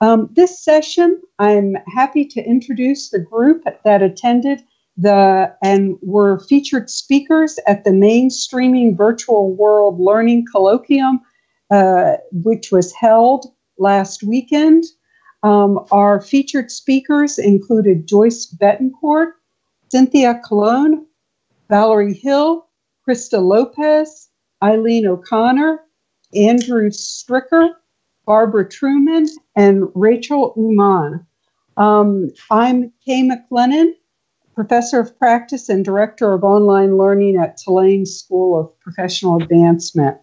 Um, this session, I'm happy to introduce the group that attended the and were featured speakers at the mainstreaming virtual world learning colloquium, uh, which was held last weekend. Um, our featured speakers included Joyce Betancourt, Cynthia Calongne, Valerie Hill, Krista Lopez, Eileen O'Connor, Andrew Stricker, Barbara Truman, and Rachel Umoren. Um, I'm Kay McLennan, Professor of Practice and Director of Online Learning at Tulane School of Professional Advancement.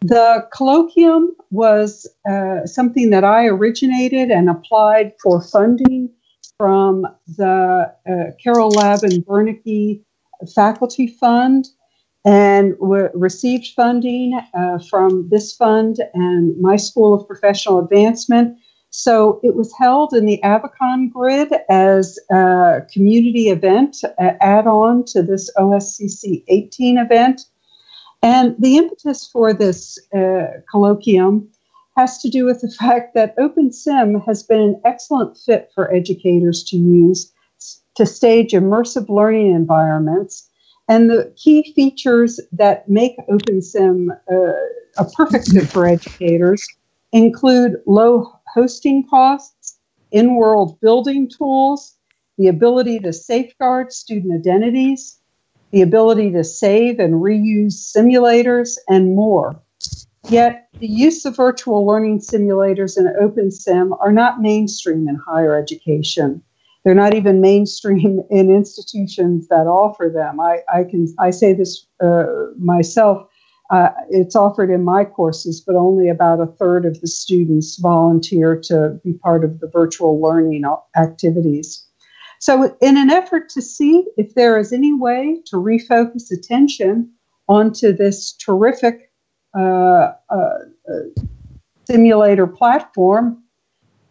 The colloquium was uh, something that I originated and applied for funding from the uh, Carol Lavin Bernick Faculty Fund and received funding uh, from this fund and my School of Professional Advancement. So it was held in the AvaCon grid as a community event, add on to this OSCC 18 event. And the impetus for this uh, colloquium has to do with the fact that OpenSim has been an excellent fit for educators to use to stage immersive learning environments and the key features that make OpenSim uh, a perfect fit for educators include low hosting costs, in world building tools, the ability to safeguard student identities, the ability to save and reuse simulators, and more. Yet, the use of virtual learning simulators in OpenSim are not mainstream in higher education. They're not even mainstream in institutions that offer them. I, I can I say this uh, myself. Uh, it's offered in my courses, but only about a third of the students volunteer to be part of the virtual learning activities. So, in an effort to see if there is any way to refocus attention onto this terrific uh, uh, simulator platform,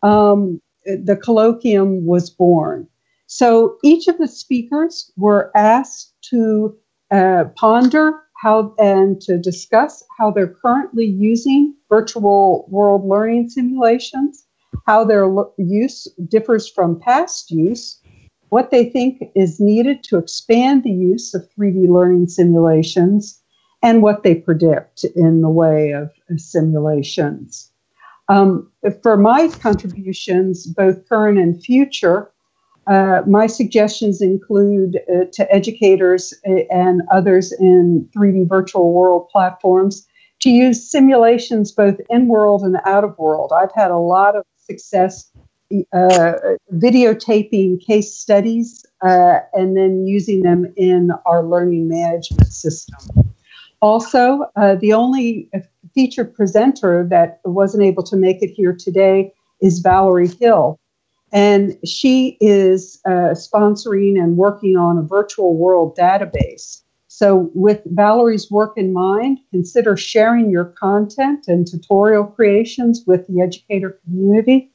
um, the colloquium was born. So each of the speakers were asked to uh, ponder how and to discuss how they're currently using virtual world learning simulations, how their use differs from past use, what they think is needed to expand the use of 3D learning simulations, and what they predict in the way of simulations. Um, for my contributions, both current and future, uh, my suggestions include uh, to educators uh, and others in 3D virtual world platforms to use simulations both in world and out of world. I've had a lot of success uh, videotaping case studies uh, and then using them in our learning management system. Also, uh, the only featured presenter that wasn't able to make it here today is Valerie Hill. And she is uh, sponsoring and working on a virtual world database. So, with Valerie's work in mind, consider sharing your content and tutorial creations with the educator community.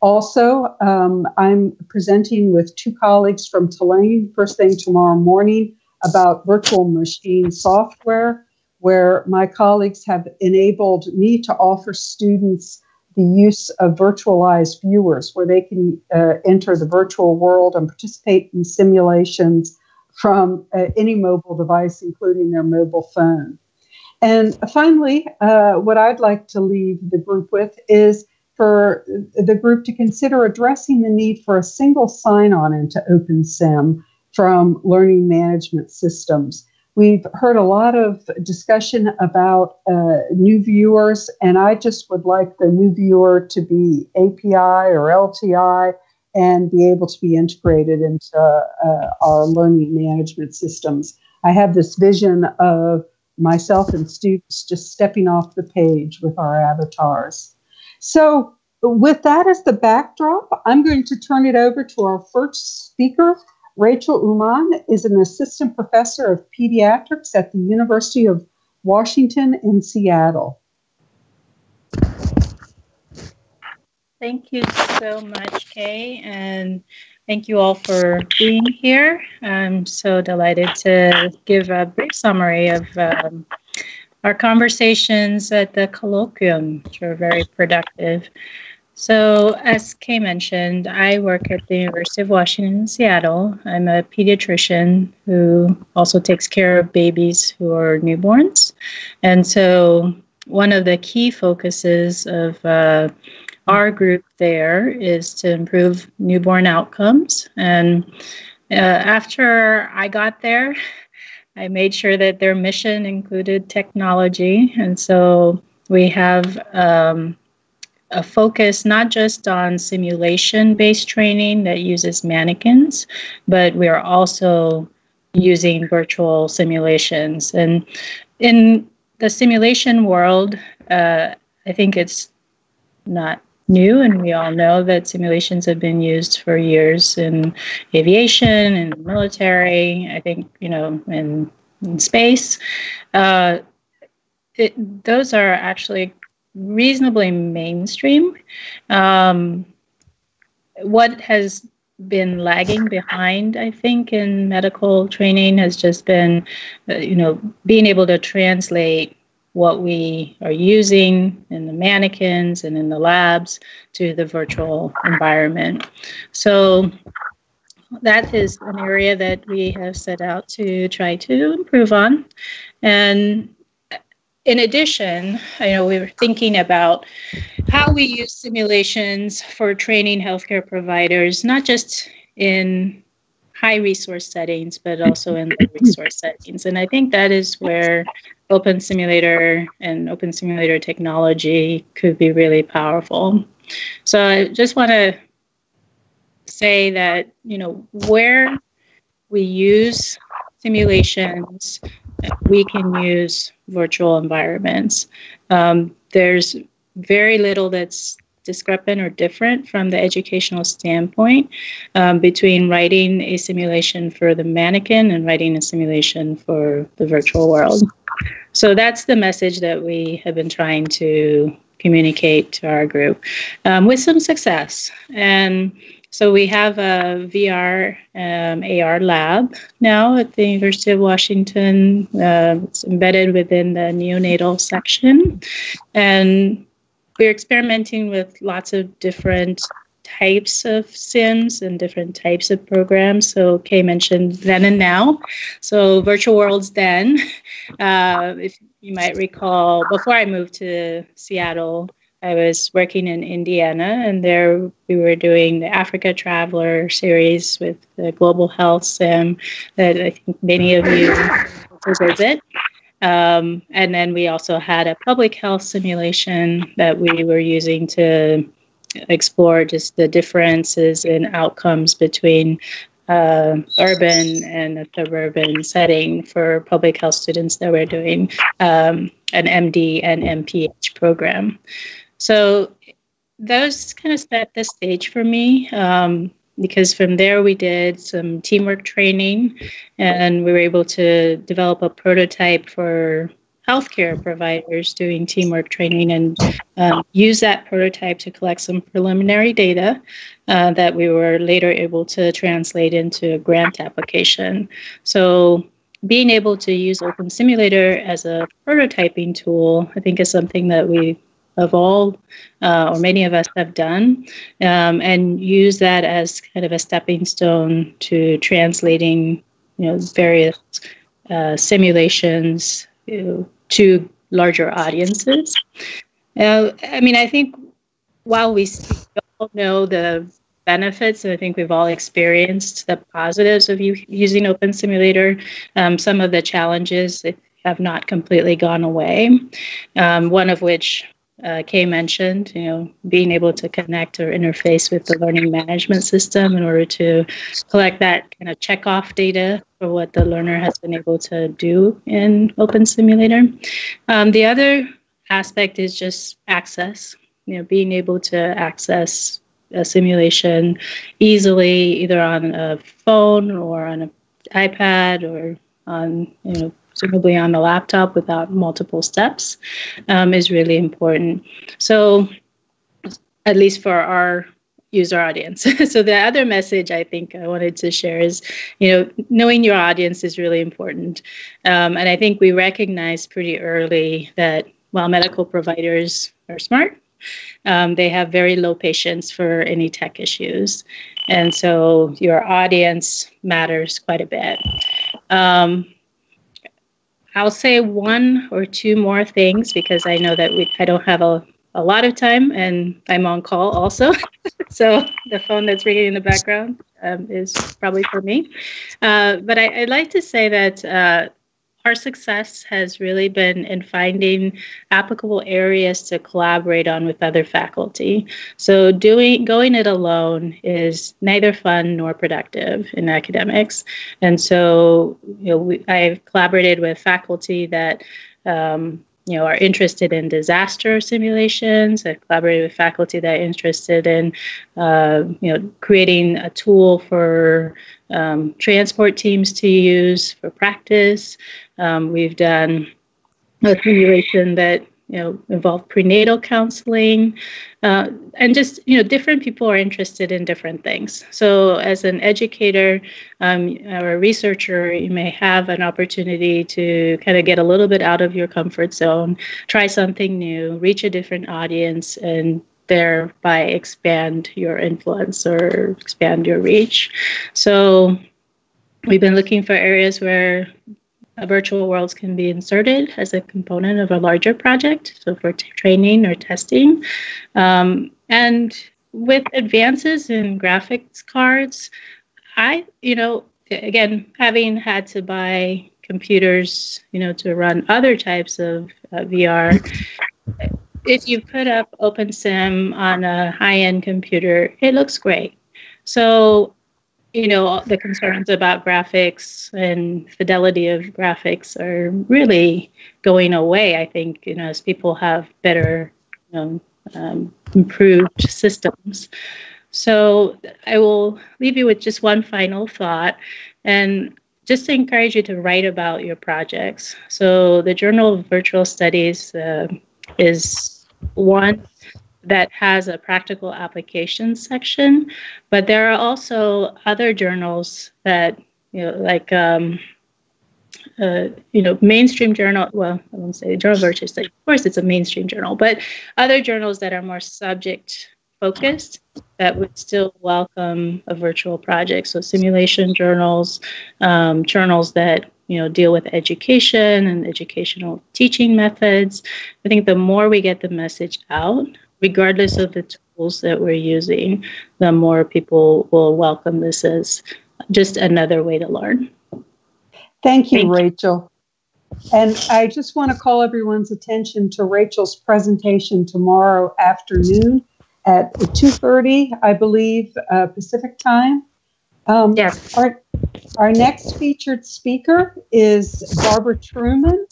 Also, um, I'm presenting with two colleagues from Tulane first thing tomorrow morning about virtual machine software where my colleagues have enabled me to offer students the use of virtualized viewers, where they can uh, enter the virtual world and participate in simulations from uh, any mobile device, including their mobile phone. And finally, uh, what I'd like to leave the group with is for the group to consider addressing the need for a single sign on into OpenSim from learning management systems. We've heard a lot of discussion about uh, new viewers, and I just would like the new viewer to be API or LTI and be able to be integrated into uh, our learning management systems. I have this vision of myself and students just stepping off the page with our avatars. So, with that as the backdrop, I'm going to turn it over to our first speaker, Rachel Umoren is an assistant professor of pediatrics at the University of Washington in Seattle. Thank you so much, Kay, and thank you all for being here. I'm so delighted to give a brief summary of um, our conversations at the colloquium, which were very productive. So, as Kay mentioned, I work at the University of Washington in Seattle. I'm a pediatrician who also takes care of babies who are newborns. And so, one of the key focuses of uh, our group there is to improve newborn outcomes. And uh, after I got there, I made sure that their mission included technology. And so we have um, a focus not just on simulation based training that uses mannequins, but we are also using virtual simulations. And in the simulation world, uh, I think it's not new, and we all know that simulations have been used for years in aviation and military. I think you know in, in space. Uh, it, those are actually reasonably mainstream. Um, what has been lagging behind, I think, in medical training has just been, uh, you know, being able to translate what we are using in the mannequins and in the labs to the virtual environment. So that is an area that we have set out to try to improve on. And in addition, I know we were thinking about how we use simulations for training healthcare providers, not just in high resource settings, but also in low resource settings. And I think that is where Open Simulator and Open Simulator technology could be really powerful. So I just want to say that, you know, where we use simulations we can use virtual environments. Um, there's very little that's discrepant or different from the educational standpoint um, between writing a simulation for the mannequin and writing a simulation for the virtual world. So that's the message that we have been trying to communicate to our group um, with some success. And so we have a VR um, AR lab now at the University of Washington. Uh, it's embedded within the neonatal section. And we're experimenting with lots of different types of sims and different types of programs. So Kay mentioned then and now. So virtual worlds then. Uh, if you might recall, before I moved to Seattle, I was working in Indiana, and there we were doing the Africa Traveler series with the Global Health Sim that I think many of you visit. Um, and then we also had a public health simulation that we were using to explore just the differences in outcomes between uh, urban and a suburban setting for public health students that were doing um, an MD and MPH program. So those kind of set the stage for me um, because from there we did some teamwork training and we were able to develop a prototype for healthcare providers doing teamwork training and um, use that prototype to collect some preliminary data uh, that we were later able to translate into a grant application. So being able to use Open Simulator as a prototyping tool, I think is something that we of all, uh, or many of us have done, um, and use that as kind of a stepping stone to translating, you know, various uh, simulations you know, to larger audiences. Uh, I mean, I think while we all know the benefits, and I think we've all experienced the positives of using Open Simulator, um, some of the challenges have not completely gone away. Um, one of which uh, Kay mentioned, you know, being able to connect or interface with the learning management system in order to collect that kind of check off data for what the learner has been able to do in Open Simulator. Um, the other aspect is just access, you know, being able to access a simulation easily, either on a phone or on an iPad or on, you know, presumably on the laptop without multiple steps, um, is really important. So, at least for our user audience. so the other message I think I wanted to share is, you know, knowing your audience is really important. Um, and I think we recognize pretty early that while medical providers are smart, um, they have very low patience for any tech issues. And so your audience matters quite a bit. Um, I'll say one or two more things because I know that we, I don't have a a lot of time and I'm on call also. so the phone that's ringing in the background um, is probably for me. Uh, but I, would like to say that uh, our success has really been in finding applicable areas to collaborate on with other faculty. So doing going it alone is neither fun nor productive in academics. And so you know, we, I've collaborated with faculty that um, you know, are interested in disaster simulations. I collaborated with faculty that are interested in, uh, you know, creating a tool for um, transport teams to use for practice. Um, we've done a simulation that you know involve prenatal counseling uh, and just you know different people are interested in different things. So as an educator um, or a researcher you may have an opportunity to kind of get a little bit out of your comfort zone try something new reach a different audience and thereby expand your influence or expand your reach. So we've been looking for areas where virtual worlds can be inserted as a component of a larger project, so for training or testing. Um, and with advances in graphics cards, I, you know, again, having had to buy computers, you know, to run other types of uh, VR, if you put up OpenSim on a high-end computer, it looks great. So you know, the concerns about graphics and fidelity of graphics are really going away. I think, you know, as people have better, you know, um, improved systems. So I will leave you with just one final thought and just to encourage you to write about your projects. So the Journal of Virtual Studies uh, is one that has a practical application section, but there are also other journals that, you know, like, um, uh, you know, mainstream journal. Well, I won't say Journal of Studies. Of course, it's a mainstream journal, but other journals that are more subject focused that would still welcome a virtual project. So simulation journals, um, journals that you know deal with education and educational teaching methods. I think the more we get the message out regardless of the tools that we're using, the more people will welcome this as just another way to learn. Thank you, Thank Rachel. You. And I just want to call everyone's attention to Rachel's presentation tomorrow afternoon at 2.30, I believe, uh, Pacific time. Um, yes. Our, our next featured speaker is Barbara Truman.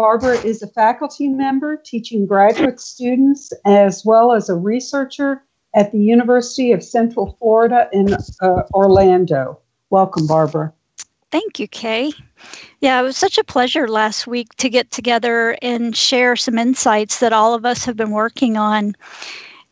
Barbara is a faculty member teaching graduate students as well as a researcher at the University of Central Florida in uh, Orlando. Welcome, Barbara. Thank you, Kay. Yeah, it was such a pleasure last week to get together and share some insights that all of us have been working on.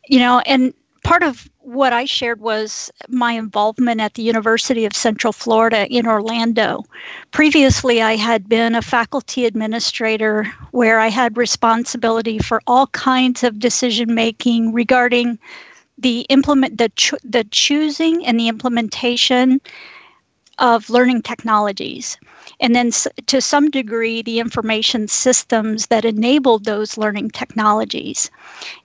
You know, and part of what I shared was my involvement at the University of Central Florida in Orlando. Previously, I had been a faculty administrator where I had responsibility for all kinds of decision making regarding the implement the cho- the choosing and the implementation of learning technologies. And then to some degree the information systems that enabled those learning technologies.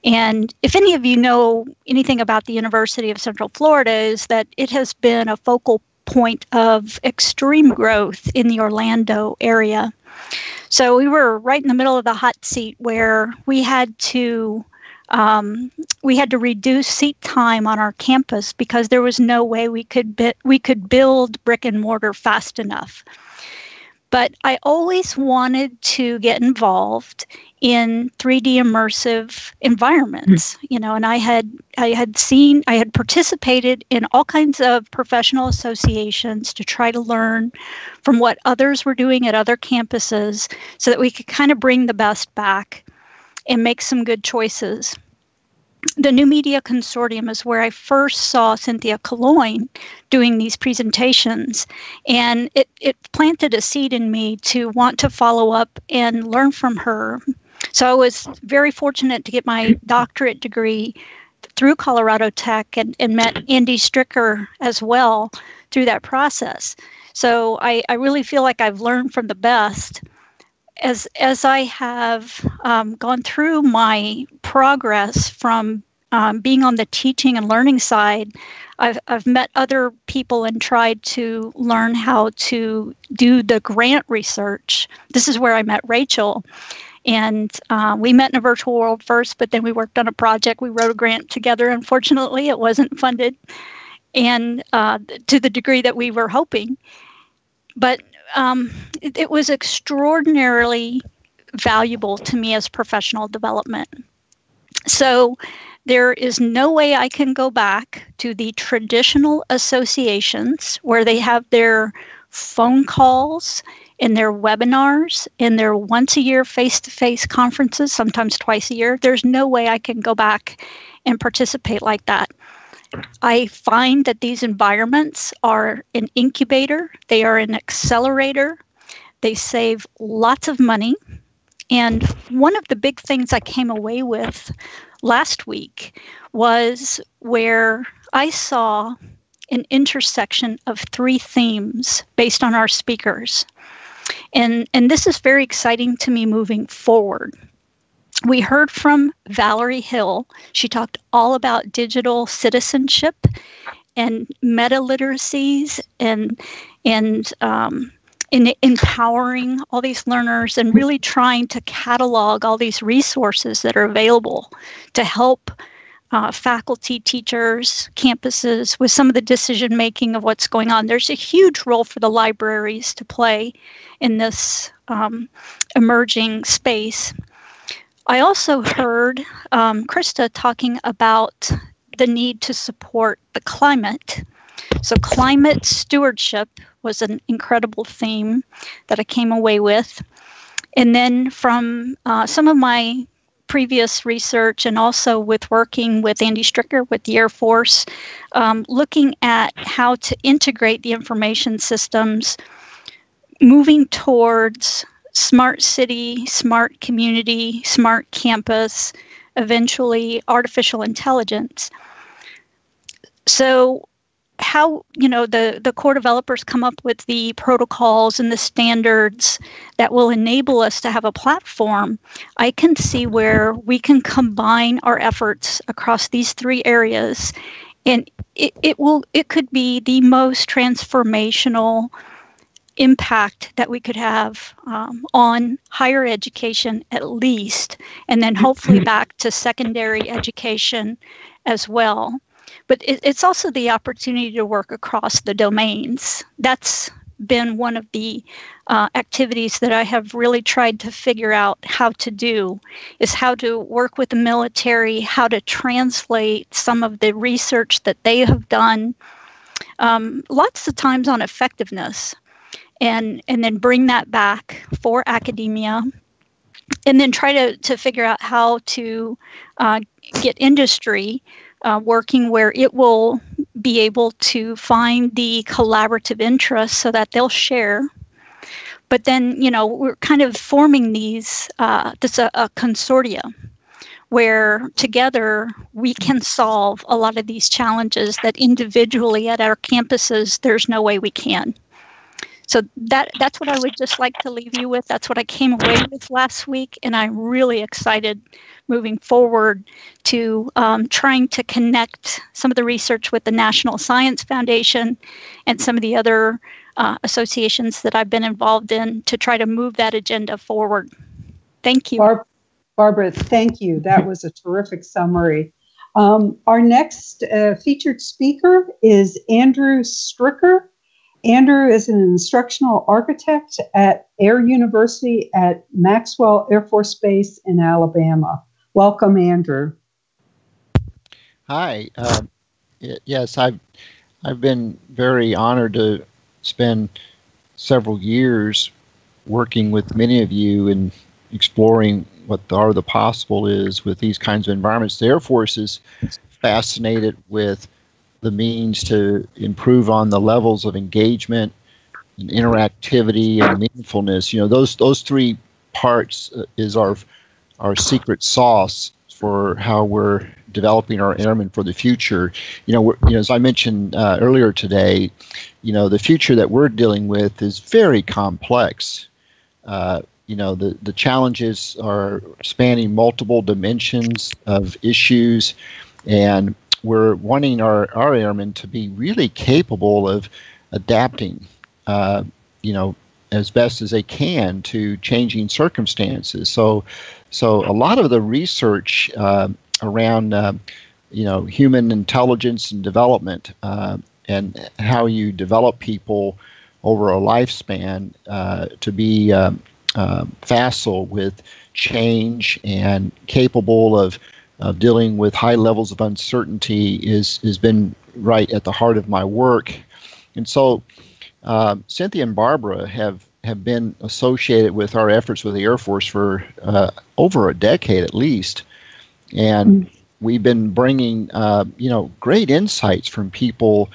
And if any of you know anything about the university of central florida is that it has been a focal point of extreme growth in the orlando area. So we were right in the middle of the hot seat where we had to um, we had to reduce seat time on our campus because there was no way we could bi- we could build brick and mortar fast enough but I always wanted to get involved in 3D immersive environments, mm-hmm. you know, and I had I had seen I had participated in all kinds of professional associations to try to learn from what others were doing at other campuses so that we could kind of bring the best back and make some good choices. The New Media Consortium is where I first saw Cynthia Calongne doing these presentations. And it, it planted a seed in me to want to follow up and learn from her. So I was very fortunate to get my doctorate degree through Colorado Tech and, and met Andy Stricker as well through that process. So I, I really feel like I've learned from the best as as I have um, gone through my progress from um, being on the teaching and learning side, I've I've met other people and tried to learn how to do the grant research. This is where I met Rachel. And uh, we met in a virtual world first, but then we worked on a project. We wrote a grant together. Unfortunately, it wasn't funded, and uh, to the degree that we were hoping. But um, it, it was extraordinarily valuable to me as professional development. So there is no way I can go back to the traditional associations where they have their phone calls in their webinars, in their once a year face to face conferences, sometimes twice a year. There's no way I can go back and participate like that. I find that these environments are an incubator, they are an accelerator, they save lots of money. And one of the big things I came away with last week was where I saw an intersection of three themes based on our speakers. And, and this is very exciting to me moving forward we heard from Valerie Hill. She talked all about digital citizenship and meta literacies and and um, in empowering all these learners and really trying to catalog all these resources that are available to help uh, faculty, teachers, campuses with some of the decision making of what's going on. There's a huge role for the libraries to play in this um, emerging space. I also heard um, Krista talking about the need to support the climate. So, climate stewardship was an incredible theme that I came away with. And then, from uh, some of my previous research and also with working with Andy Stricker with the Air Force, um, looking at how to integrate the information systems, moving towards smart city, smart community, smart campus, eventually artificial intelligence. So how you know the the core developers come up with the protocols and the standards that will enable us to have a platform i can see where we can combine our efforts across these three areas and it, it will it could be the most transformational impact that we could have um, on higher education at least, and then hopefully back to secondary education as well. But it, it's also the opportunity to work across the domains. That's been one of the uh, activities that I have really tried to figure out how to do is how to work with the military, how to translate some of the research that they have done. Um, lots of times on effectiveness and and then bring that back for academia and then try to, to figure out how to uh, get industry uh, working where it will be able to find the collaborative interests so that they'll share. But then you know we're kind of forming these uh, this a, a consortia where together we can solve a lot of these challenges that individually at our campuses there's no way we can so that that's what I would just like to leave you with. That's what I came away with last week, and I'm really excited moving forward to um, trying to connect some of the research with the National Science Foundation and some of the other uh, associations that I've been involved in to try to move that agenda forward. Thank you. Barb- Barbara, thank you. That was a terrific summary. Um, our next uh, featured speaker is Andrew Stricker. Andrew is an instructional architect at Air University at Maxwell Air Force Base in Alabama. Welcome, Andrew. Hi. Uh, yes, I've I've been very honored to spend several years working with many of you and exploring what the art of the possible is with these kinds of environments. The Air Force is fascinated with the means to improve on the levels of engagement and interactivity and meaningfulness. You know, those those three parts uh, is our our secret sauce for how we're developing our airmen for the future. You know, you know, as I mentioned uh, earlier today, you know, the future that we're dealing with is very complex. Uh, you know, the, the challenges are spanning multiple dimensions of issues, and we're wanting our, our airmen to be really capable of adapting, uh, you know, as best as they can to changing circumstances. So, so a lot of the research uh, around, uh, you know, human intelligence and development uh, and how you develop people over a lifespan uh, to be uh, facile with change and capable of, of dealing with high levels of uncertainty is has been right at the heart of my work. And so uh, Cynthia and Barbara have have been associated with our efforts with the Air Force for uh, over a decade at least, and mm-hmm. we've been bringing uh, you know great insights from people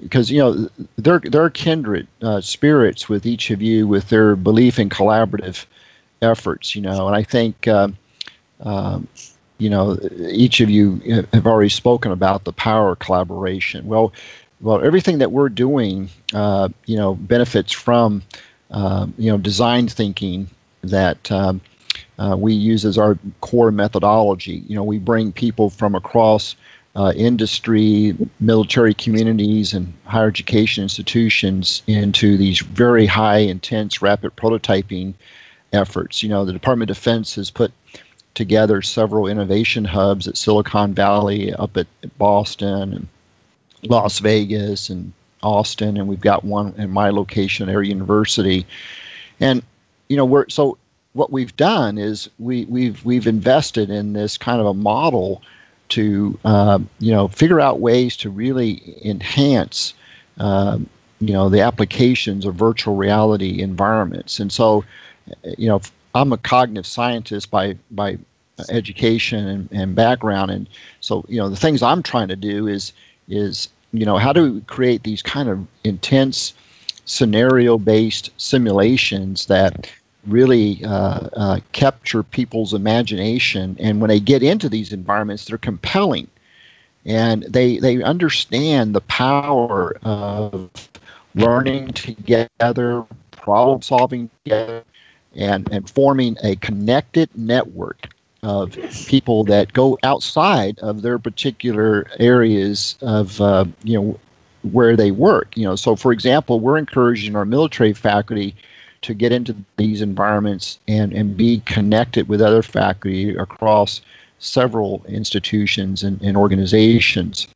because you know they're they're kindred uh, spirits with each of you with their belief in collaborative efforts. You know, and I think. Um, um, you know, each of you have already spoken about the power of collaboration. Well, well, everything that we're doing, uh, you know, benefits from, uh, you know, design thinking that um, uh, we use as our core methodology. You know, we bring people from across uh, industry, military communities, and higher education institutions into these very high, intense, rapid prototyping efforts. You know, the Department of Defense has put together several innovation hubs at Silicon Valley, up at, Boston, and Las Vegas, and Austin, and we've got one in my location, Air University. And you know, we're so what we've done is we we've we've invested in this kind of a model to uh, you know figure out ways to really enhance uh, you know the applications of virtual reality environments. And so, you know, I'm a cognitive scientist by by education and, and background, and so you know the things I'm trying to do is is you know how do we create these kind of intense scenario based simulations that really uh, uh, capture people's imagination. And when they get into these environments, they're compelling, and they they understand the power of learning together, problem solving together, and and forming a connected network of people that go outside of their particular areas of uh, you know where they work. You know, so for example, we're encouraging our military faculty to get into these environments and, and be connected with other faculty across several institutions and, and organizations.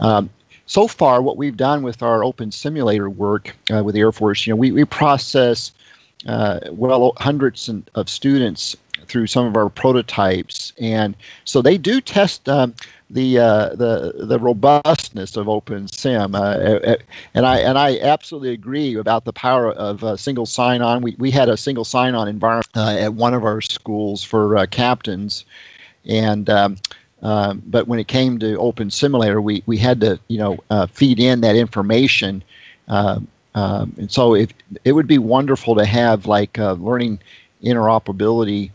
Um, so far, what we've done with our open simulator work uh, with the Air Force, you know, we, we process uh, well hundreds of students through some of our prototypes, and so they do test um, the uh, the the robustness of OpenSim, uh, uh, and I and I absolutely agree about the power of uh, single sign-on. We we had a single sign-on environment uh, at one of our schools for uh, captains, and um, um, but when it came to Open Simulator, we we had to you know feed in that information. Um, um, and so it, it would be wonderful to have like learning interoperability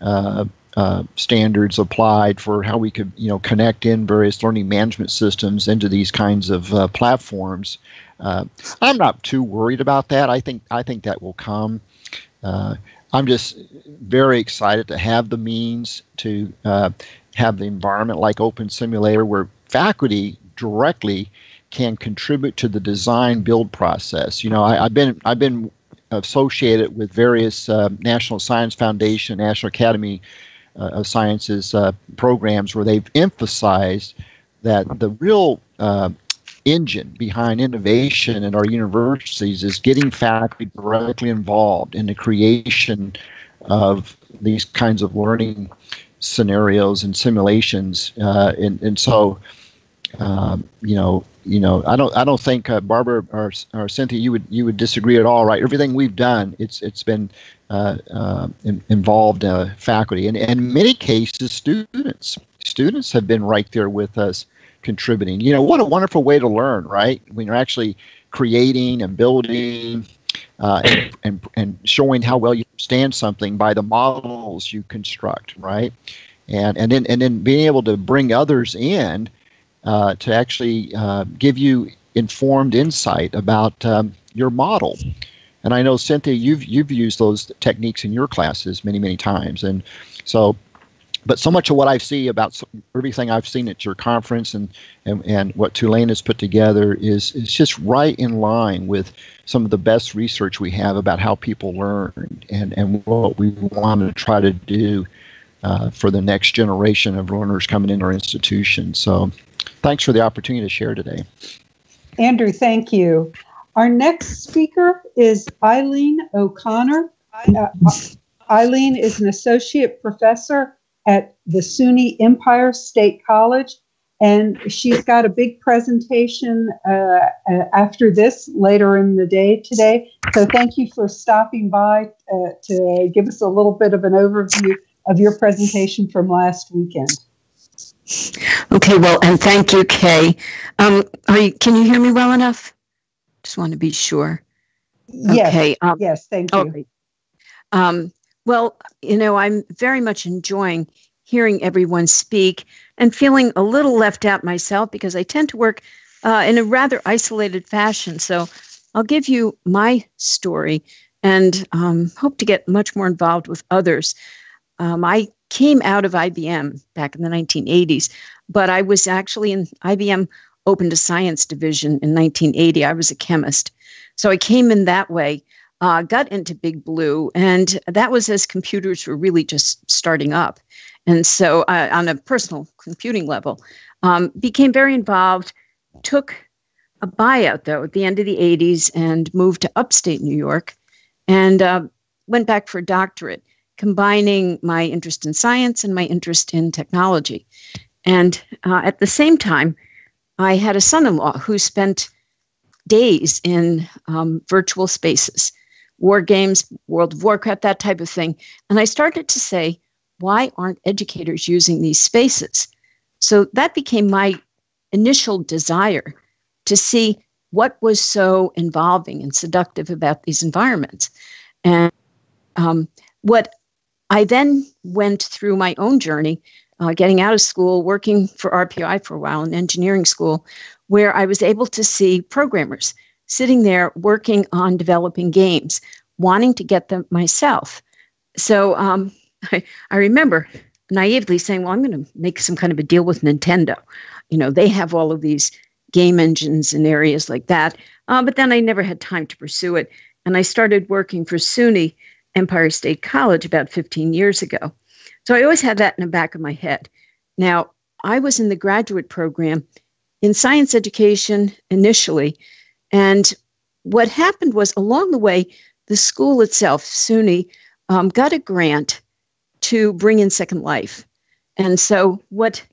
uh, uh, standards applied for how we could you know connect in various learning management systems into these kinds of uh, platforms. Uh, I'm not too worried about that. I think I think that will come. Uh, I'm just very excited to have the means to uh, have the environment like Open Simulator where faculty directly can contribute to the design build process. You know, I, have been I've been associated with various uh, National Science Foundation, National Academy uh, of Sciences uh, programs where they've emphasized that the real uh, engine behind innovation in our universities is getting faculty directly involved in the creation of these kinds of learning scenarios and simulations. Uh, and, and so, um, you know, you know, I don't, I don't think uh, Barbara or, or Cynthia, you would, you would disagree at all, right? Everything we've done, it's, it's been uh, uh, in, involved uh, faculty, and, and in many cases, students. Students have been right there with us, contributing. You know, what a wonderful way to learn, right? When you're actually creating and building. Uh, and, and, and showing how well you understand something by the models you construct, right? And and then and then being able to bring others in uh, to actually uh, give you informed insight about um, your model. And I know Cynthia, you've you've used those techniques in your classes many many times, and so. But so much of what I see about everything I've seen at your conference and, and, and what Tulane has put together is, is just right in line with some of the best research we have about how people learn and, and what we want to try to do uh, for the next generation of learners coming into our institution. So thanks for the opportunity to share today. Andrew, thank you. Our next speaker is Eileen O'Connor. Uh, Eileen is an associate professor at the SUNY Empire State College, and she's got a big presentation uh, uh, after this later in the day today. So thank you for stopping by uh, to give us a little bit of an overview of your presentation from last weekend. Okay, well, and thank you, Kay. Um, are you, can you hear me well enough? Just want to be sure. Yes. Okay. Um, yes. Thank you. Um, well, you know, I'm very much enjoying hearing everyone speak and feeling a little left out myself because I tend to work uh, in a rather isolated fashion. So I'll give you my story and um, hope to get much more involved with others. Um, I came out of IBM back in the 1980s, but I was actually in IBM opened a science division in 1980. I was a chemist. So I came in that way, uh, got into Big Blue, and that was as computers were really just starting up. And so, uh, on a personal computing level, um, became very involved, took a buyout though at the end of the 80s and moved to upstate New York and uh, went back for a doctorate combining my interest in science and my interest in technology. And uh, at the same time, I had a son in law who spent days in um, virtual spaces, war games, World of Warcraft, that type of thing. And I started to say, why aren't educators using these spaces? So that became my initial desire to see what was so involving and seductive about these environments. And um, what I then went through my own journey, uh, getting out of school, working for RPI for a while in engineering school, where I was able to see programmers sitting there working on developing games, wanting to get them myself. So um, I, I remember naively saying, Well, I'm going to make some kind of a deal with Nintendo. You know, they have all of these game engines and areas like that. Uh, but then I never had time to pursue it. And I started working for SUNY Empire State College about 15 years ago. So I always had that in the back of my head. Now, I was in the graduate program in science education initially. And what happened was along the way, the school itself, SUNY, um, got a grant to bring in Second Life. And so what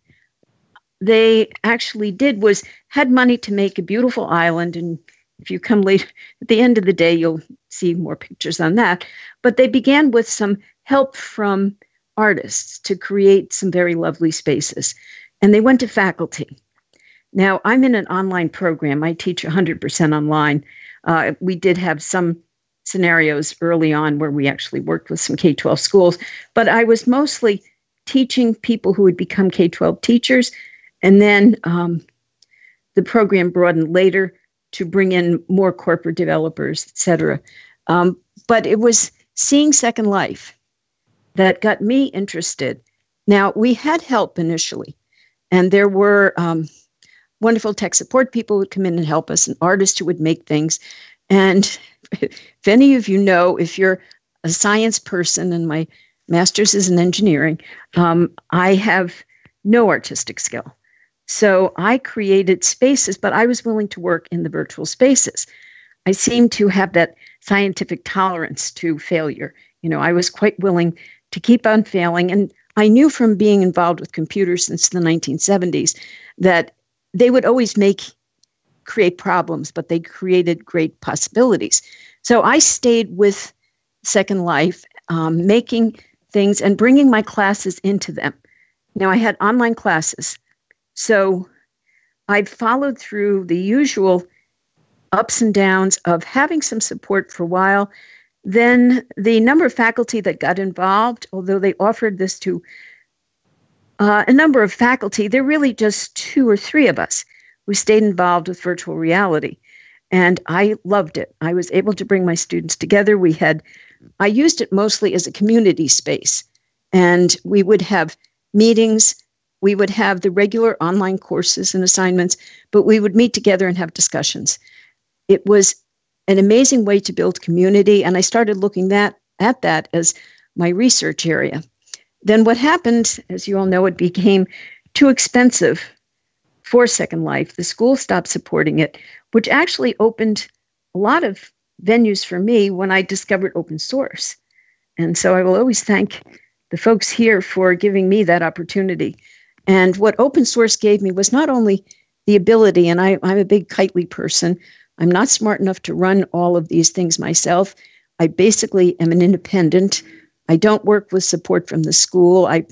they actually did was had money to make a beautiful island and if you come late at the end of the day you'll see more pictures on that but they began with some help from artists to create some very lovely spaces. And they went to faculty. Now, I'm in an online program. I teach 100% online. Uh, we did have some scenarios early on where we actually worked with some K 12 schools, but I was mostly teaching people who would become K 12 teachers. And then um, the program broadened later to bring in more corporate developers, et cetera. Um, but it was seeing Second Life that got me interested. Now, we had help initially, and there were um, wonderful tech support people who would come in and help us, and artists who would make things. And if any of you know, if you're a science person, and my master's is in engineering, um, I have no artistic skill. So I created spaces, but I was willing to work in the virtual spaces. I seem to have that scientific tolerance to failure. You know, I was quite willing to keep on failing. And I knew from being involved with computers since the 1970s that they would always make create problems, but they created great possibilities. So I stayed with Second Life, um, making things and bringing my classes into them. Now I had online classes, so I'd followed through the usual ups and downs of having some support for a while. Then the number of faculty that got involved, although they offered this to uh, a number of faculty, there are really just two or three of us who stayed involved with virtual reality. And I loved it. I was able to bring my students together. We had, I used it mostly as a community space. And we would have meetings, we would have the regular online courses and assignments, but we would meet together and have discussions. It was an amazing way to build community, and I started looking that at that as my research area. Then what happened, as you all know, it became too expensive for Second Life. The school stopped supporting it, which actually opened a lot of venues for me when I discovered open source. And so I will always thank the folks here for giving me that opportunity. And what open source gave me was not only the ability, and I, I'm a big Kitely person, I'm not smart enough to run all of these things myself. I basically am an independent. I don't work with support from the school. I,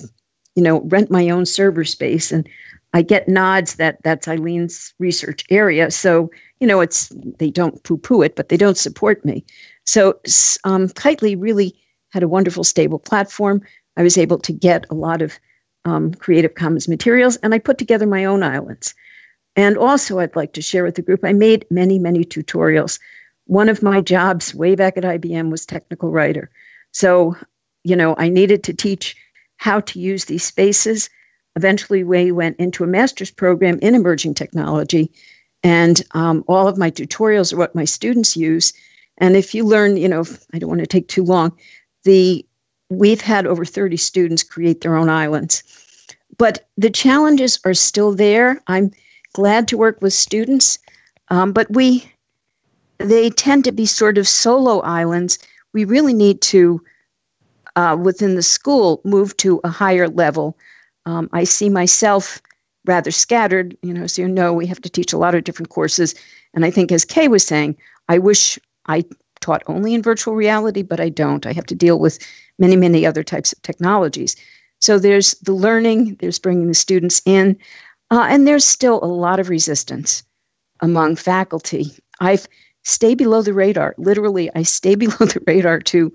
you know, rent my own server space and I get nods that that's Eileen's research area. So, you know, it's they don't poo-poo it, but they don't support me. So um, Kitely really had a wonderful, stable platform. I was able to get a lot of um, Creative Commons materials, and I put together my own islands. And also, I'd like to share with the group, I made many, many tutorials. One of my jobs way back at IBM was technical writer. So, you know, I needed to teach how to use these spaces. Eventually, we went into a master's program in emerging technology. And um, all of my tutorials are what my students use. And if you learn, you know, I don't want to take too long, the we've had over 30 students create their own islands. But the challenges are still there. I'm glad to work with students, um, but we they tend to be sort of solo islands. We really need to, uh, within the school, move to a higher level. Um, I see myself rather scattered. You know, so you know, we have to teach a lot of different courses, and I think, as Kay was saying, I wish I taught only in virtual reality, but I don't. I have to deal with many, many other types of technologies. So there's the learning, there's bringing the students in, uh, and there's still a lot of resistance among faculty. I've stayed below the radar. Literally, I stay below the radar to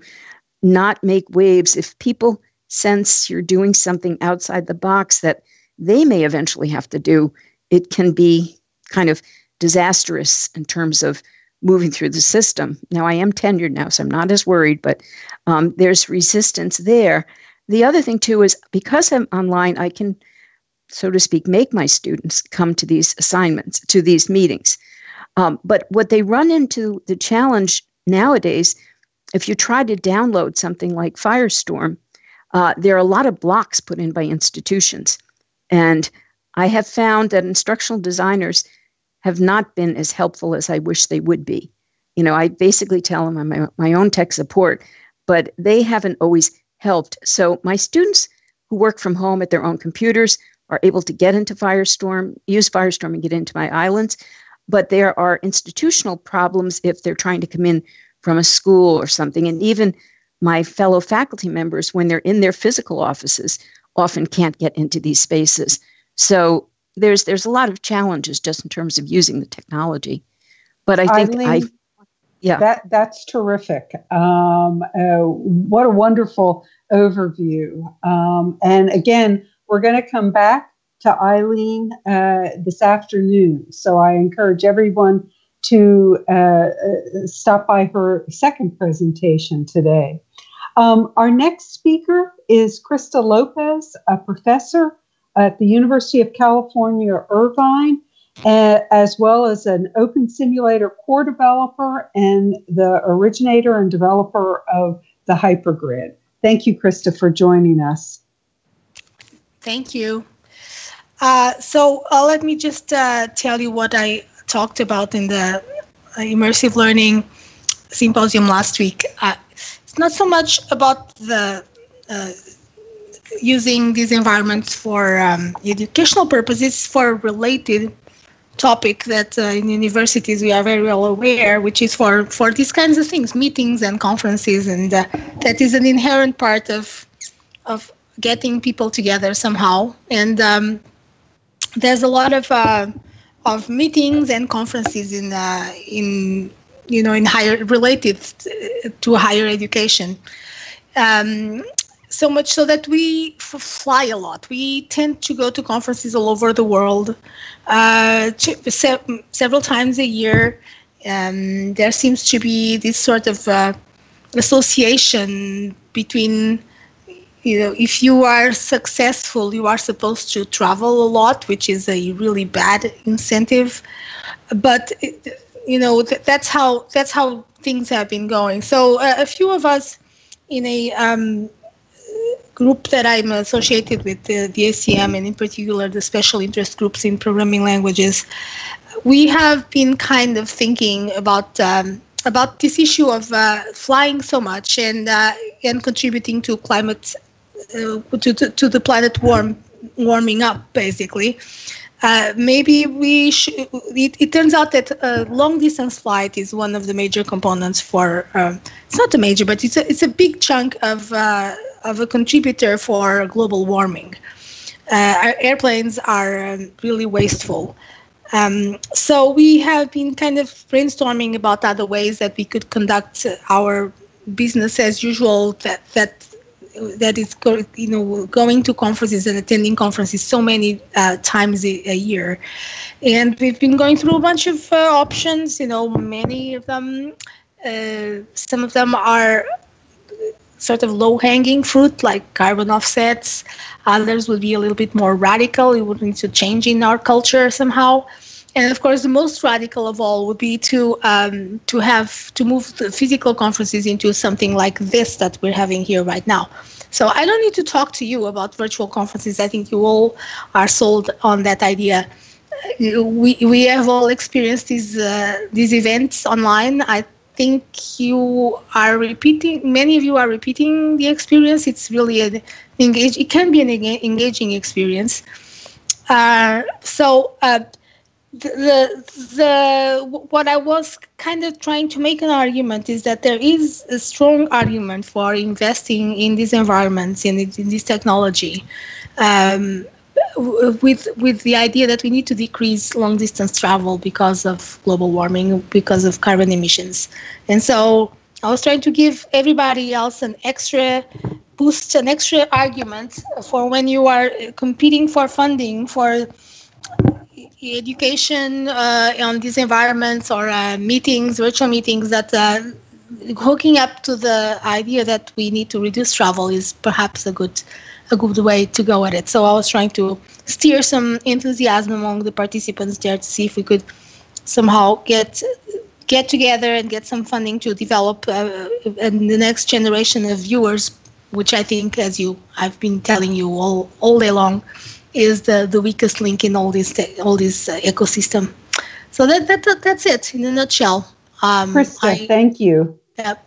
not make waves. If people sense you're doing something outside the box that they may eventually have to do, it can be kind of disastrous in terms of moving through the system. Now, I am tenured now, so I'm not as worried, but um, there's resistance there. The other thing, too, is because I'm online, I can, so to speak, make my students come to these assignments, to these meetings. Um, but what they run into the challenge nowadays, if you try to download something like Firestorm, uh, there are a lot of blocks put in by institutions. And I have found that instructional designers have not been as helpful as I wish they would be. You know, I basically tell them I'm my, my own tech support, but they haven't always helped. So my students who work from home at their own computers are able to get into Firestorm, use Firestorm and get into my islands. But there are institutional problems if they're trying to come in from a school or something. And even my fellow faculty members, when they're in their physical offices, often can't get into these spaces. So there's there's a lot of challenges just in terms of using the technology. But I think Eileen, I yeah that that's terrific. Um, uh, what a wonderful overview. Um, and again, we're going to come back to Eileen uh, this afternoon. So I encourage everyone to uh, uh stop by her second presentation today. Um, our next speaker is Crista Lopes, a professor at the University of California, Irvine, uh, as well as an open simulator core developer and the originator and developer of the hypergrid. Thank you, Crista, for joining us. Thank you. Uh, so uh, let me just uh, tell you what I talked about in the uh, immersive learning symposium last week. Uh, it's not so much about the using these environments for um, educational purposes for related topic that uh, in universities we are very well aware, which is for for these kinds of things, meetings and conferences, and uh, that is an inherent part of of getting people together somehow. And um, there's a lot of uh, of meetings and conferences in uh, in you know in higher related to higher education. Um, so much so that we fly a lot. We tend to go to conferences all over the world, uh, se- several times a year. Um, there seems to be this sort of uh, association between, you know, if you are successful, you are supposed to travel a lot, which is a really bad incentive. But you know, that's how that's how things have been going. So uh, a few of us in a um, group that I'm associated with, the, the ACM, and in particular the special interest groups in programming languages, we have been kind of thinking about um, about this issue of uh, flying so much and uh, and contributing to climate uh, to, to, to the planet warm warming up basically. Uh, maybe we should. It, it, turns out that uh, long distance flight is one of the major components for. Um, it's not a major, but it's a it's a big chunk of uh, of a contributor for global warming. Uh, airplanes are um, really wasteful. Um, so we have been kind of brainstorming about other ways that we could conduct our business as usual that that that is you know going to conferences and attending conferences so many uh, times a, a, year. And we've been going through a bunch of uh, options you know many of them uh, some of them are sort of low hanging fruit like carbon offsets. Others would be a little bit more radical. It would need to change in our culture somehow and of course, the most radical of all would be to um, to have to move the physical conferences into something like this that we're having here right now. So I don't need to talk to you about virtual conferences. I think you all are sold on that idea. We we have all experienced these uh, these events online. I think you are repeating. Many of you are repeating the experience. It's really an engage. It can be an engaging experience. Uh, so. Uh, the the what I was kind of trying to make an argument is that there is a strong argument for investing in these environments in, in this technology, um, with with the idea that we need to decrease long distance travel because of global warming, because of carbon emissions, and so I was trying to give everybody else an extra boost, an extra argument for when you are competing for funding for education uh, on these environments or uh, meetings, virtual meetings, that uh, hooking up to the idea that we need to reduce travel is perhaps a good a good way to go at it. So I was trying to steer some enthusiasm among the participants there to see if we could somehow get get together and get some funding to develop uh, the next generation of viewers, which I think, as you I've been telling you all all day long, is the, the weakest link in all this all this uh, ecosystem. So that, that, that that's it in a nutshell. Um, Crista, I, thank you. Yep.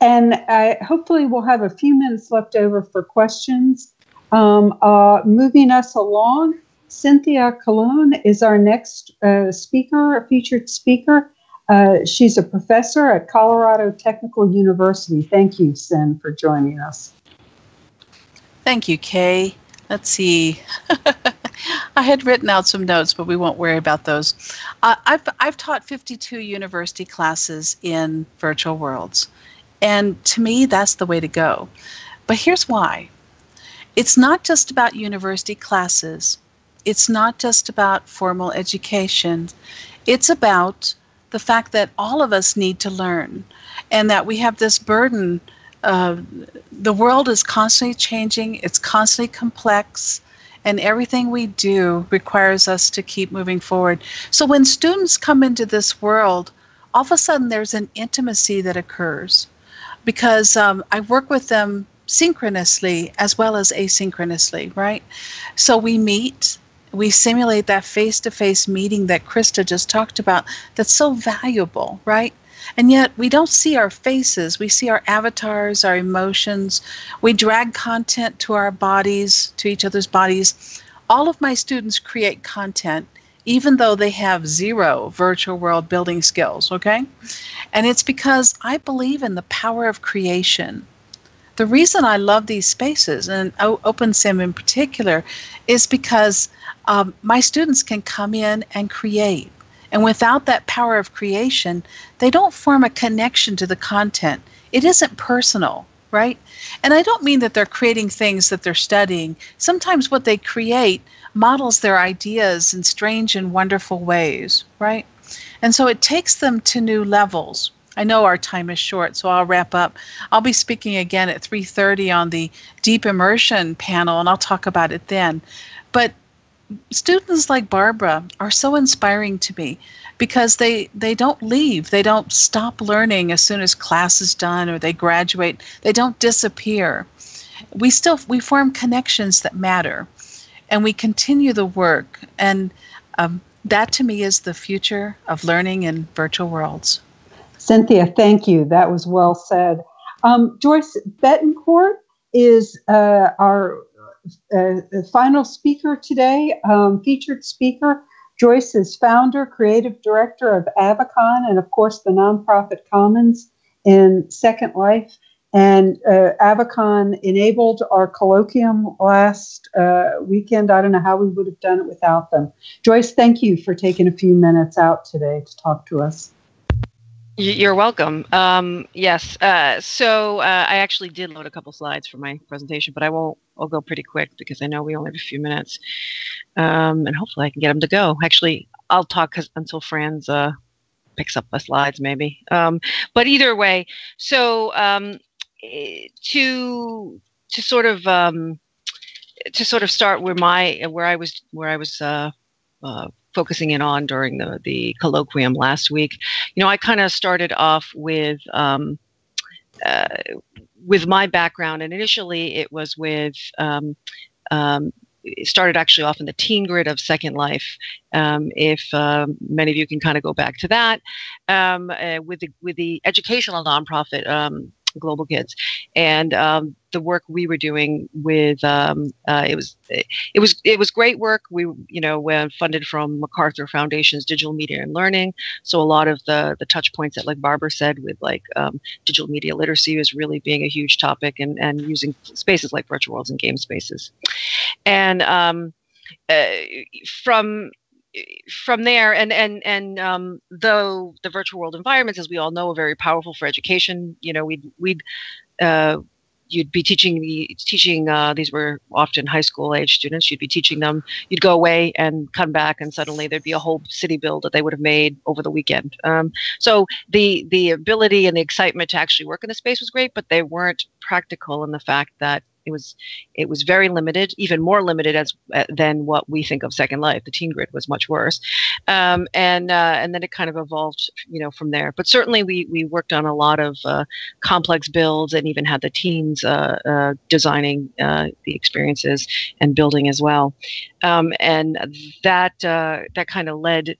And I, hopefully we'll have a few minutes left over for questions. Um, uh, moving us along, Cynthia Calongne is our next uh, speaker, featured speaker. Uh, she's a professor at Colorado Technical University. Thank you, Cyn, for joining us. Thank you, Kay. Let's see. I had written out some notes, but we won't worry about those. Uh, I've, I've taught 52 university classes in virtual worlds. And to me, that's the way to go. But here's why it's not just about university classes, it's not just about formal education, it's about the fact that all of us need to learn and that we have this burden uh, the world is constantly changing, it's constantly complex, and everything we do requires us to keep moving forward. So when students come into this world, all of a sudden there's an intimacy that occurs because um, I work with them synchronously as well as asynchronously, right? So we meet, we simulate that face to face meeting that Crista just talked about that's so valuable, right? And yet we don't see our faces. We see our avatars, our emotions. We drag content to our bodies, to each other's bodies. All of my students create content even though they have zero virtual world building skills, okay? And it's because I believe in the power of creation. The reason I love these spaces, and OpenSim in particular, is because um, my students can come in and create. And without that power of creation, they don't form a connection to the content. It isn't personal, right? And I don't mean that they're creating things that they're studying. Sometimes what they create models their ideas in strange and wonderful ways, right? And so it takes them to new levels. I know our time is short, so I'll wrap up. I'll be speaking again at 3:30 on the deep immersion panel and I'll talk about it then. But students like Barbara are so inspiring to me because they they don't leave. They don't stop learning as soon as class is done or they graduate. They don't disappear. We still we form connections that matter and we continue the work. And um, that to me is the future of learning in virtual worlds. Cynthia, thank you. That was well said. Um, Joyce Betancourt is uh, our uh, final speaker today, um, featured speaker. Joyce is founder, creative director of AvaCon, and of course the nonprofit Commons in Second Life. And uh, AvaCon enabled our colloquium last uh, weekend. I don't know how we would have done it without them. Joyce, thank you for taking a few minutes out today to talk to us. You're welcome. Um, yes. Uh, so uh, I actually did load a couple slides for my presentation, but I won't. I'll go pretty quick because I know we only have a few minutes, um, and hopefully I can get them to go. Actually, I'll talk until Franz uh, picks up the slides, maybe. Um, but either way, so um, to to sort of um, to sort of start where my where I was where I was uh, uh, focusing in on during the the colloquium last week. You know, I kind of started off with um, uh, with my background, and initially it was with. Um, um, started actually off in the teen grid of Second Life. Um, if um, many of you can kind of go back to that, um, uh, with the with the educational nonprofit global kids. And um, the work we were doing with um, uh, it was it was it was great work. We you know funded from macarthur foundation's digital media and learning. So a lot of the the touch points that like barbara said with like um, digital media literacy was really being a huge topic and and using spaces like virtual worlds and game spaces. And um, uh, from from there, and and and um, though the virtual world environments, as we all know, are very powerful for education, you know, we'd we'd uh, you'd be teaching the teaching uh, these were often high school age students you'd be teaching them you'd go away and come back and suddenly there'd be a whole city build that they would have made over the weekend. Um, so the the ability and the excitement to actually work in the space was great but they weren't practical in the fact that it was it was very limited, even more limited as uh, than what we think of Second Life. The Teen Grid was much worse, um, and uh, and then it kind of evolved, you know, from there. But certainly we we worked on a lot of uh, complex builds and even had the teens uh, uh, designing uh, the experiences and building as well, um, and that that kind of led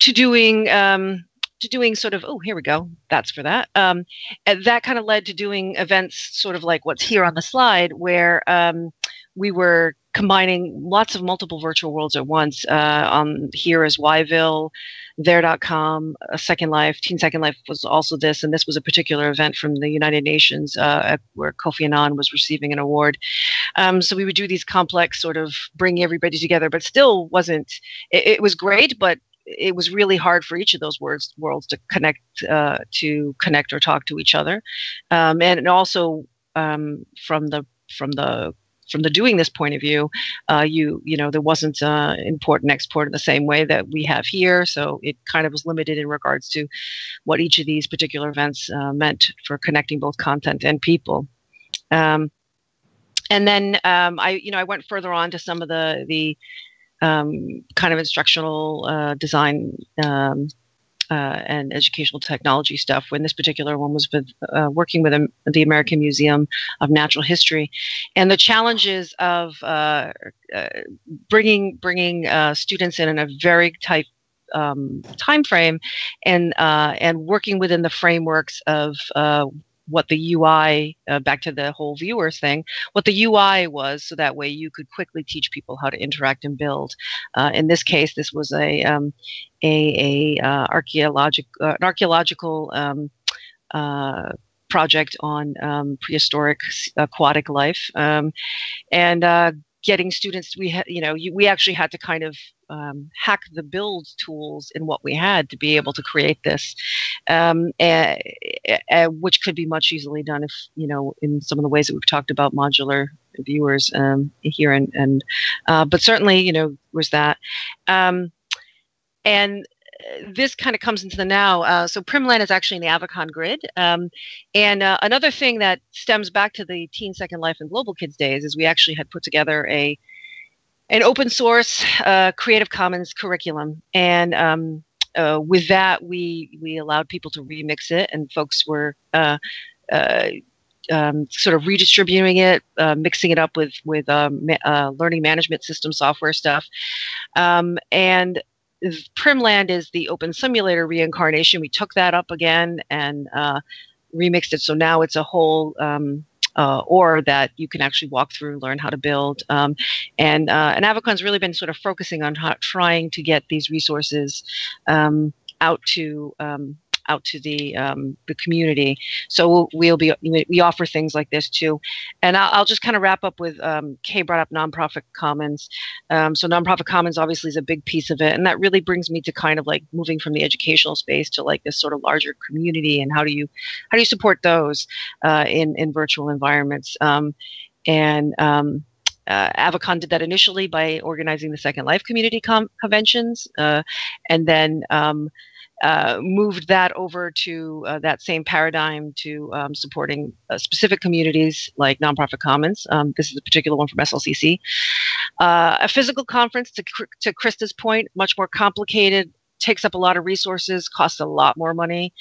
to doing. Um, to doing sort of oh here we go that's for that. Um, that kind of led to doing events sort of like what's here on the slide where um, we were combining lots of multiple virtual worlds at once uh, on here is Whyville there.com a second life teen second life was also this and this was a particular event from the united nations uh, where kofi annan was receiving an award. Um, so we would do these complex sort of bring everybody together but still wasn't it, it was great but it was really hard for each of those words worlds to connect uh, to connect or talk to each other, um, and also um, from the from the from the doing this point of view, uh, you you know there wasn't uh, import and export in the same way that we have here, so it kind of was limited in regards to what each of these particular events uh, meant for connecting both content and people. Um, and then um, I you know I went further on to some of the the um, kind of instructional uh, design um, uh, and educational technology stuff. When this particular one was with, uh, working with the American Museum of Natural History, and the challenges of uh, uh, bringing bringing uh, students in in a very tight um, time frame, and and working within the frameworks of what the UI, uh, back to the whole viewers thing, what the UI was, so that way you could quickly teach people how to interact and build. Uh, in this case, this was a um, a, a uh, archaeologic uh, an archaeological um, uh, project on um, prehistoric aquatic life, um, and uh, getting students. We had, you know, you, we actually had to kind of um, hack the build tools in what we had to be able to create this, um, which could be much easily done if you know in some of the ways that we've talked about modular viewers um, here and and uh, but certainly you know was that um, and this kind of comes into the now. Uh, so Primland is actually in the AvaCon grid. Um, and uh, another thing that stems back to the Teen Second Life and Global Kids days is we actually had put together a an open source uh, Creative Commons curriculum. And um, uh, with that, we, we allowed people to remix it, and folks were uh, uh, um, sort of redistributing it, uh, mixing it up with with um, uh, learning management system software stuff, um, and Primland is the open simulator reincarnation. We took that up again and uh, remixed it. So now it's a whole um, uh, or that you can actually walk through, learn how to build. Um, and uh, and AvaCon's really been sort of focusing on how, trying to get these resources um, out to um, out to the um, the community. So we'll be we offer things like this too, and I'll, I'll just kind of wrap up with um, Kay brought up nonprofit commons. Um, so nonprofit commons obviously is a big piece of it, and that really brings me to kind of like moving from the educational space to like this sort of larger community and how do you how do you support those uh, in in virtual environments um, and um, uh, AvaCon did that initially by organizing the Second Life community com- conventions, uh, and then um, uh, moved that over to uh, that same paradigm to um, supporting uh, specific communities like nonprofit commons. Um, this is a particular one from SLCC. Uh, a physical conference, to, to Crista's point, much more complicated, takes up a lot of resources, costs a lot more money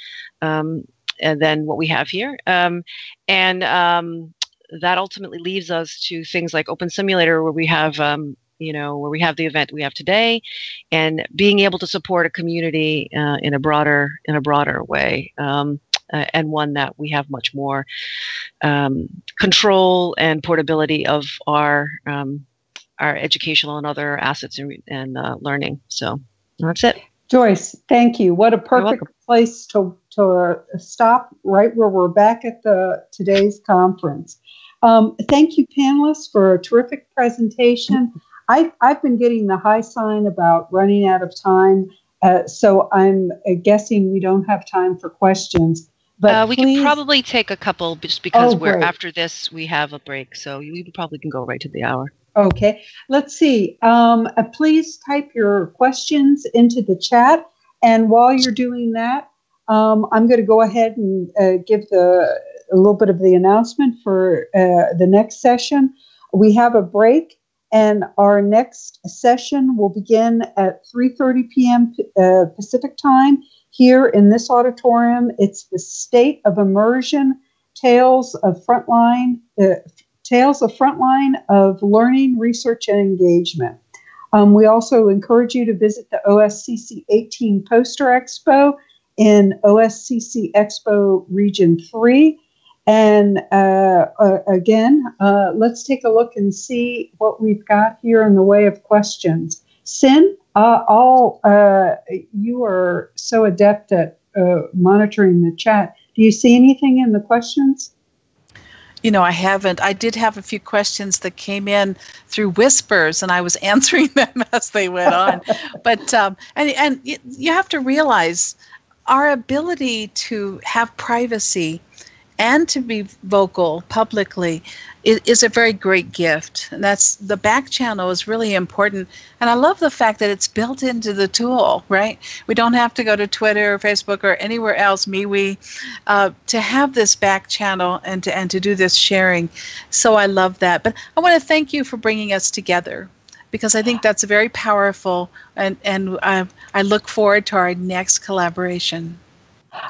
um, than what we have here. Um, and um, that ultimately leaves us to things like Open Simulator, where we have um, you know, where we have the event we have today, and being able to support a community uh, in a broader in a broader way. Um, uh, and one that we have much more um, control and portability of our um, our educational and other assets and, and uh, learning. So that's it. Joyce, thank you. What a perfect place to to uh, stop right where we're back at the today's conference. Um, thank you, panelists, for a terrific presentation. I, I've been getting the high sign about running out of time. Uh, so I'm uh, guessing we don't have time for questions. But uh, we please... can probably take a couple just because oh, we're great. after this we have a break, so you probably can go right to the hour. Okay, let's see. Um, uh, please type your questions into the chat, and while you're doing that, um, I'm going to go ahead and uh, give the a little bit of the announcement for uh, the next session. We have a break and our next session will begin at 3.30 p.m. Uh, Pacific time here in this auditorium. It's the State of Immersion, Tales of Frontline, uh, Tales of Frontline of Learning, Research, and Engagement. Um, we also encourage you to visit the OSCC 18 Poster Expo in OSCC Expo Region 3 and uh, uh, again, uh, let's take a look and see what we've got here in the way of questions. Cyn, uh, all uh, you are so adept at uh, monitoring the chat. Do you see anything in the questions? You know, I haven't. I did have a few questions that came in through whispers, and I was answering them as they went on. but um, and and you have to realize our ability to have privacy and to be vocal publicly is, is, a very great gift. And that's the back channel is really important. And I love the fact that it's built into the tool, right? We don't have to go to Twitter or Facebook or anywhere else, MeWe, uh, to have this back channel and to, and to do this sharing. So I love that. But I want to thank you for bringing us together because I think that's very powerful. And, and I, I look forward to our next collaboration.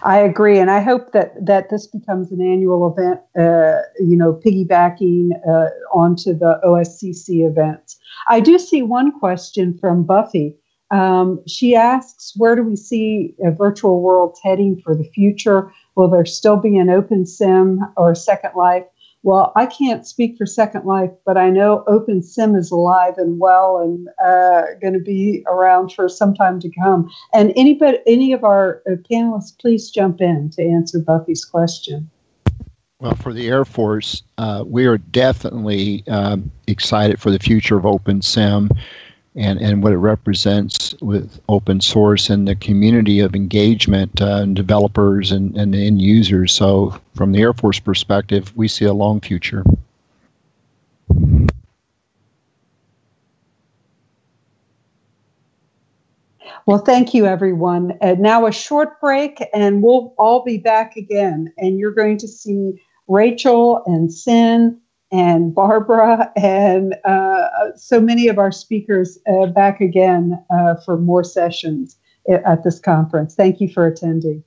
I agree, and I hope that that this becomes an annual event. Uh, you know, piggybacking uh, onto the OSCC events. I do see one question from Buffy. Um, she asks, where do we see a virtual world heading for the future? Will there still be an open sim or Second Life? Well, I can't speak for Second Life, but I know Open Sim is alive and well and uh, going to be around for some time to come. And anybody, any of our uh, panelists, please jump in to answer Buffy's question. Well, for the Air Force, uh, we are definitely um, excited for the future of Open Sim and, and what it represents with open source and the community of engagement uh, and developers and, and end users. So, from the Air Force perspective, we see a long future. Well, thank you, everyone. And now a short break, and we'll all be back again. And you're going to see Rachel and Cyn and Barbara and uh, so many of our speakers uh, back again uh, for more sessions at this conference. Thank you for attending.